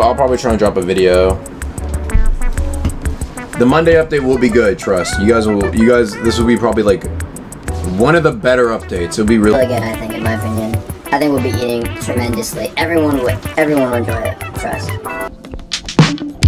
I'll probably try and drop a video. The Monday update will be good, trust. You guys will, you guys, this will be probably like one of the better updates. It'll be really really good, I think, in my opinion. I think we'll be eating tremendously. Everyone will. everyone will enjoy it. Trust.